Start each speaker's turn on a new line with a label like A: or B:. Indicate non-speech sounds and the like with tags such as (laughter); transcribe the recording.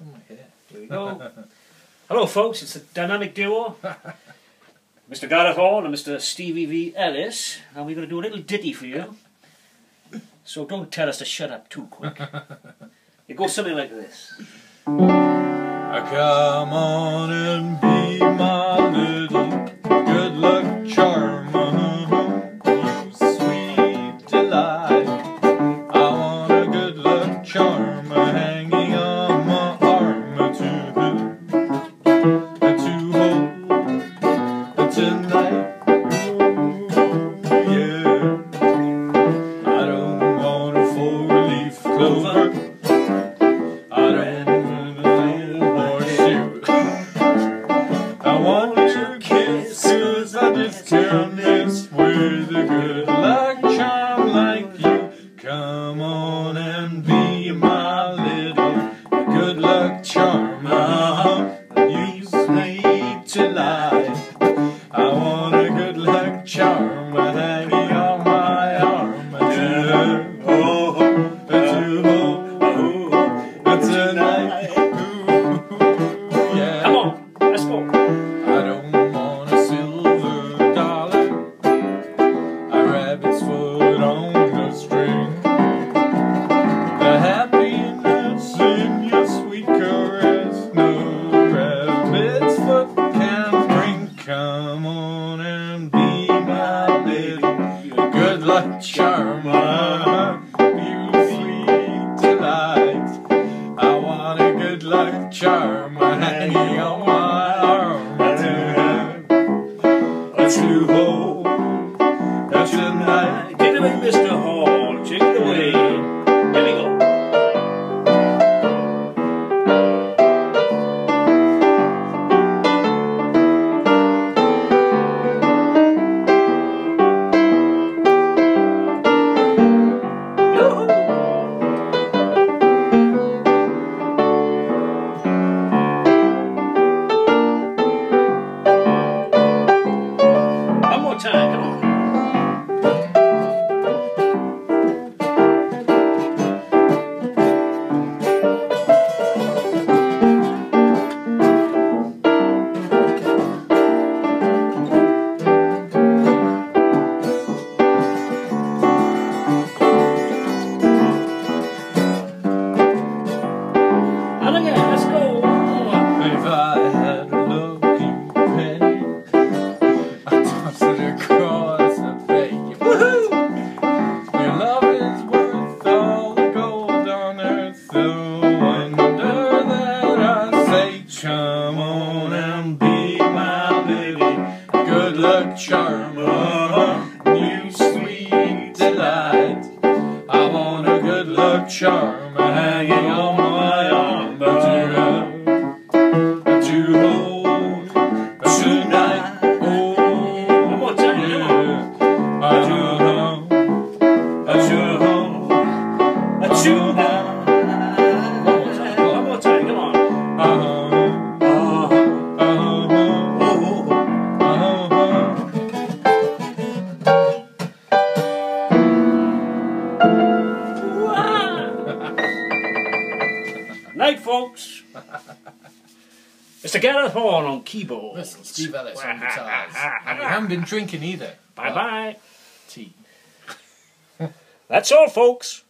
A: Oh my.
B: Here we go. Hello, folks. It's the dynamic duo. Mr. Gareth Hall and Mr. Stevie V. Ellis. And we're going to do a little ditty for you. So don't tell us to shut up too quick. (laughs) It goes something like this.
A: Come on and be my miss with a good luck charm like you. Come on and be my little good luck charm. You sweet delight. I want a good luck charm hanging on my arm. To hold, to hold tonight. Ooh, good luck charm. You sweet delight. I want a good luck charm hanging on my arm to, to hold tonight.
B: Take it away, Mr. Hall. Take it away. Time,
A: No wonder that I say, come on and be my lady. Good luck charm, you sweet delight. I want a good luck charm
B: Night, folks. Mr. Gareth Hall on keyboard.
A: Listen, Steve Ellis on guitars. (laughs) And we haven't been drinking either.
B: Bye bye.
A: Tea.
B: That's all, folks.